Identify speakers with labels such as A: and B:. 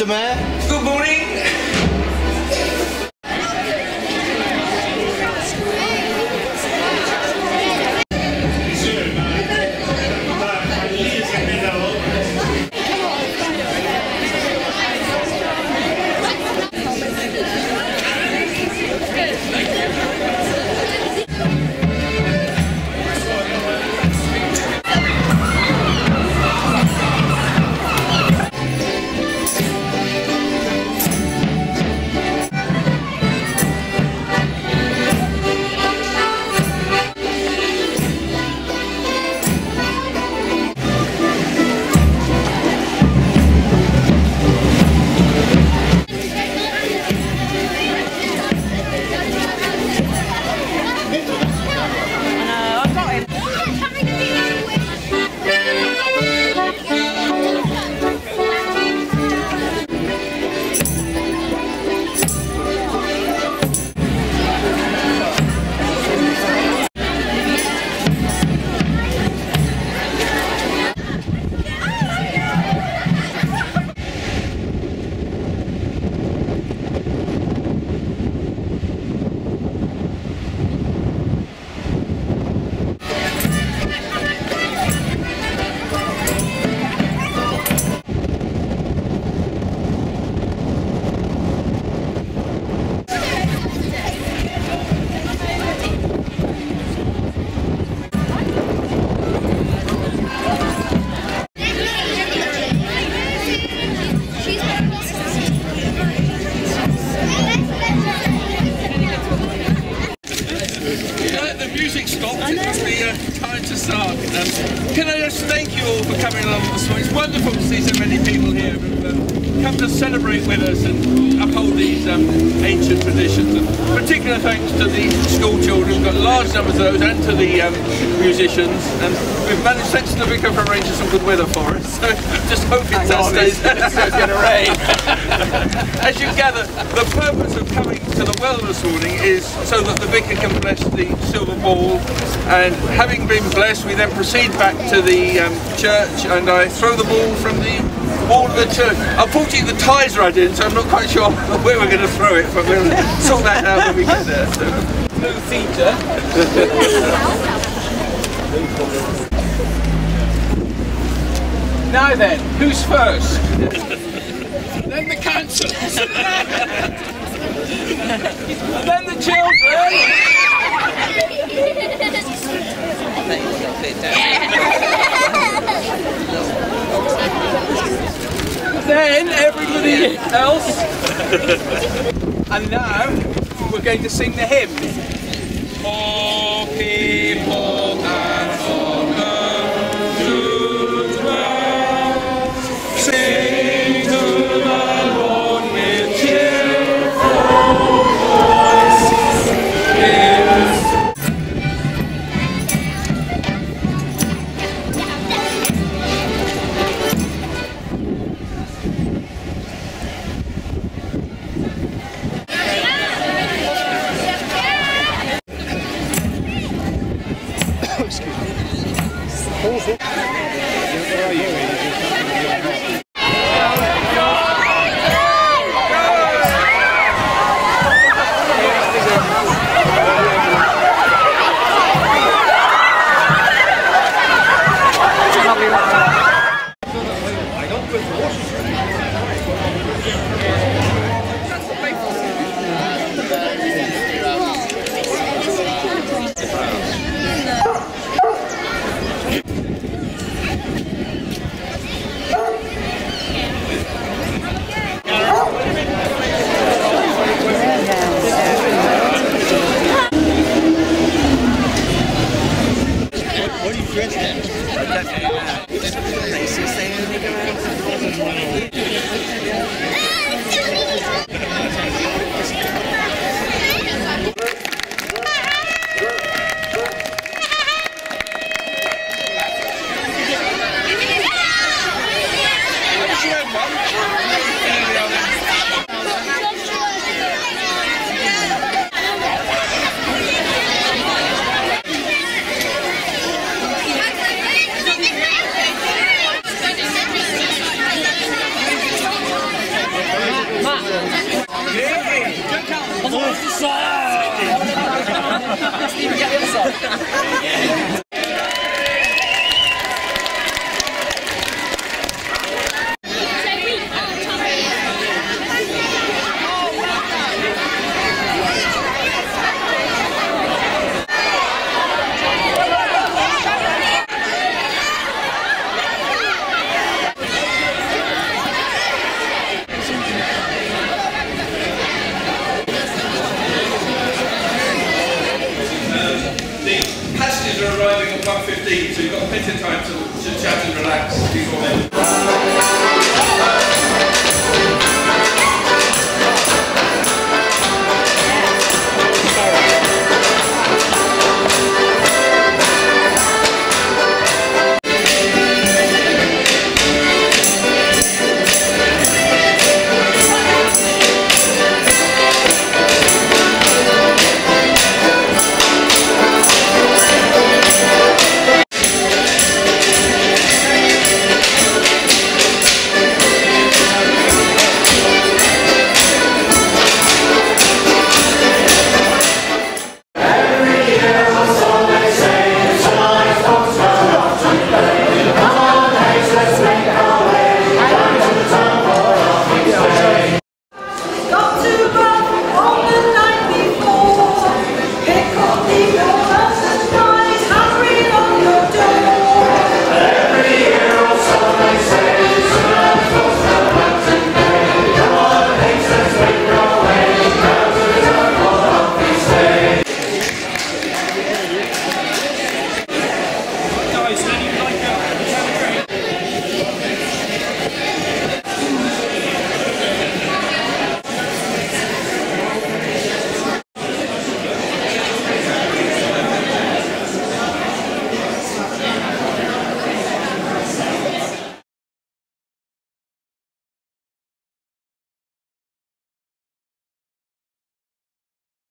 A: Mr. Mayor.
B: Music stop. It must be time to start. Um, can I just thank you all for coming along this morning? It's wonderful to see so many people here who've um, come to celebrate with us and uphold these um, ancient traditions. And particular thanks to the school children, we've got large numbers of those, and to the um, musicians. And we've managed, thanks to the vicar for arranging some good weather for us. So just hope it uh, stays. it's going to rain. As you gather, the purpose of coming to the well this morning is so that the vicar can bless the silver ball and having been blessed we then proceed back to the um, church and I throw the ball from the wall of the church. Unfortunately the ties are in so I'm not quite sure where we're going to throw it but we'll sort that out when we get there. So. No.
C: Now then, who's first?
B: then the council.
C: and then the children. Then everybody else. and now we're going to sing the hymn. Oh, What are you dressed in? Racist thing. 20. Stephen, get
B: so you've got plenty of time to, chat and relax before then.